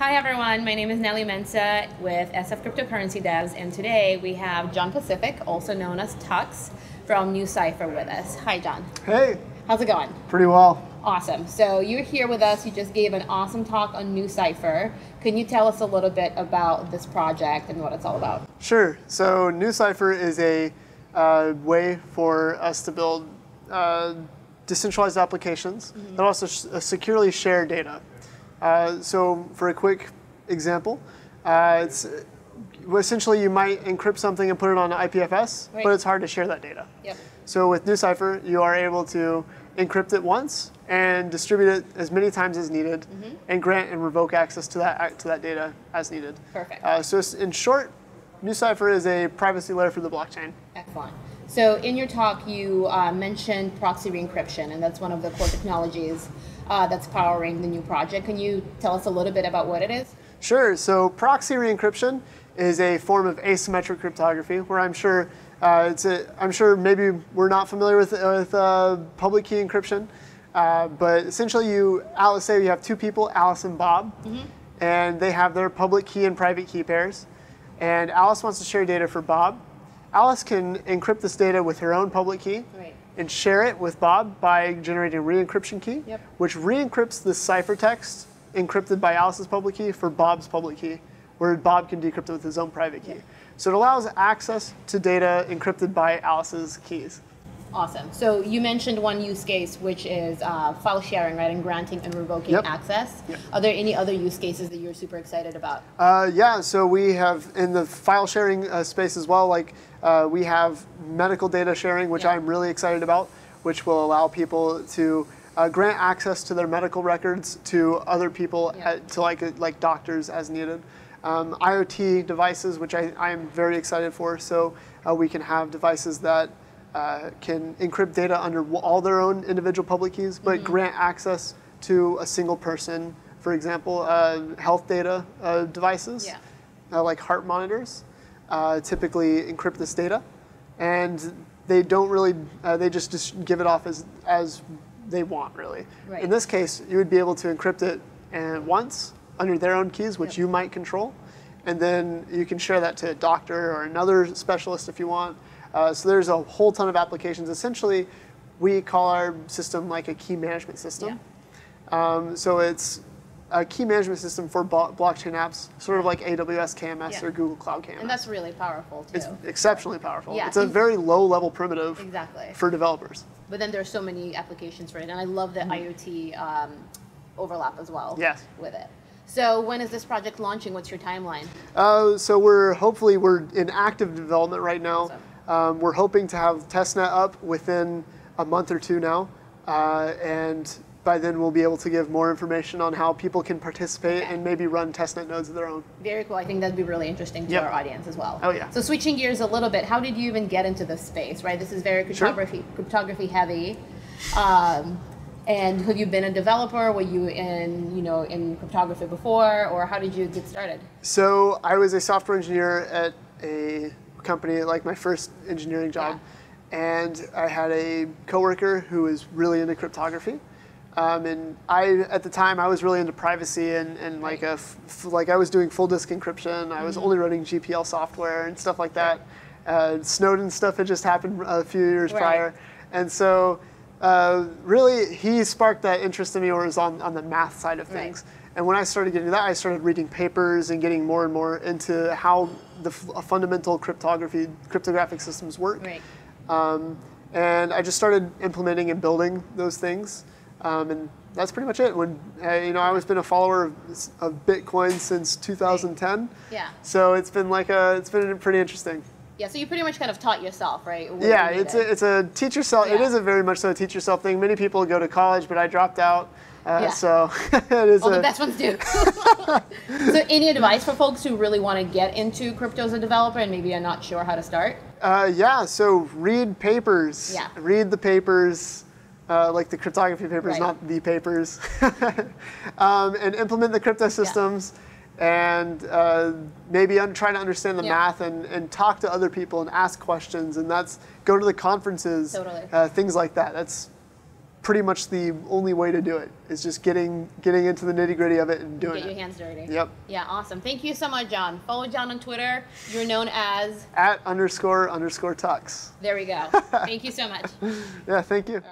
Hi everyone, my name is Nelly Mensah with SF Cryptocurrency Devs, and today we have John Pacific, also known as Tux, from NuCypher with us. Hi John. Hey. How's it going? Pretty well. Awesome. So you're here with us. You just gave an awesome talk on NuCypher. Can you tell us a little bit about this project and what it's all about? Sure. So NuCypher is a uh, way for us to build uh, decentralized applications mm-hmm. that also uh, securely share data. Uh, so for a quick example, uh, it's essentially you might encrypt something and put it on IPFS, right. but it's hard to share that data. Yep. So with NuCypher, you are able to encrypt it once and distribute it as many times as needed, mm-hmm. and grant and revoke access to that to that data as needed. Perfect. Uh, so in short, NuCypher is a privacy layer for the blockchain. Excellent. So in your talk, you uh, mentioned proxy re-encryption, and that's one of the core technologies uh, that's powering the new project. Can you tell us a little bit about what it is? Sure. So proxy re-encryption is a form of asymmetric cryptography, where I'm sure uh, it's a, I'm sure maybe we're not familiar with, with uh, public key encryption, uh, but essentially you, Alice, say you have two people, Alice and Bob, mm-hmm. and they have their public key and private key pairs, and Alice wants to share data for Bob. Alice can encrypt this data with her own public key right. And share it with Bob by generating a re-encryption key, yep. which re-encrypts the ciphertext encrypted by Alice's public key for Bob's public key, where Bob can decrypt it with his own private key. Yep. So it allows access to data encrypted by Alice's keys. Awesome. So you mentioned one use case, which is uh, file sharing, right, and granting and revoking yep. access. Yep. Are there any other use cases that you're super excited about? Uh, yeah. So we have in the file sharing uh, space as well. Like uh, we have medical data sharing, which yep. I'm really excited about, which will allow people to uh, grant access to their medical records to other people, at, to like like doctors as needed. Um, IoT devices, which I, I am very excited for. So uh, we can have devices that uh, can encrypt data under all their own individual public keys, but mm-hmm. grant access to a single person. For example, uh, health data uh, devices, yeah. Uh, like heart monitors, uh, typically encrypt this data, and they don't really. Uh, they just, just give it off as as they want, really. Right. In this case, you would be able to encrypt it and once under their own keys, which yep. you might control, and then you can share that to a doctor or another specialist if you want uh, so there's a whole ton of applications. Essentially, we call our system like a key management system. Yeah. Um, so it's a key management system for blockchain apps, sort of like AWS KMS yeah. or Google Cloud KMS. And that's really powerful too. It's exceptionally powerful. Yeah. It's a very low level primitive exactly. for developers. But then there's so many applications for it, and I love the mm-hmm. IoT um, overlap as well yes. with it. So when is this project launching? What's your timeline? Uh, so we're hopefully we're in active development right now. Awesome. Um, we're hoping to have testnet up within a month or two now, uh, and by then we'll be able to give more information on how people can participate okay. and maybe run testnet nodes of their own. Very cool. I think that'd be really interesting to yep. our audience as well. Oh yeah. So switching gears a little bit, how did you even get into this space? Right, this is very cryptography sure. cryptography heavy. Um, and have you been a developer? Were you in, you know, in cryptography before, or how did you get started? So I was a software engineer at a company, like my first engineering job, yeah. and I had a coworker who was really into cryptography. Um, and I, at the time, I was really into privacy and, and like a, f- like I was doing full disk encryption. I was mm-hmm. only running GPL software and stuff like that. Uh, Snowden stuff had just happened a few years right. prior, and so uh, really he sparked that interest in me, or was on on the math side of things. Right. And when I started getting that, I started reading papers and getting more and more into how the fundamental cryptography, cryptographic systems work. Right. Um, and I just started implementing and building those things. Um, and that's pretty much it. When uh, you know, I was been a follower of, of Bitcoin since 2010. Yeah. So it's been like a, it's been pretty interesting. Yeah. So you pretty much kind of taught yourself, right? yeah, it's a, it's a teach yourself. Yeah. It is a very much so a teach yourself thing. Many people go to college, but I dropped out. Uh, yeah. So it is. All a, the best ones do. so, any advice for folks who really want to get into crypto as a developer and maybe are not sure how to start? Uh, yeah. So read papers. Yeah. Read the papers. Uh, like the cryptography papers, right. not the papers, um, and implement the crypto systems, yeah. and uh, maybe un- try to understand the yeah. math and, and talk to other people and ask questions, and that's go to the conferences, totally. uh, things like that. That's pretty much the only way to do it. Is just getting getting into the nitty gritty of it and doing it. Get your it. hands dirty. Yep. Yeah, awesome. Thank you so much, John. Follow John on Twitter. You're known as. At underscore underscore tux. There we go. Thank you so much. Yeah, thank you.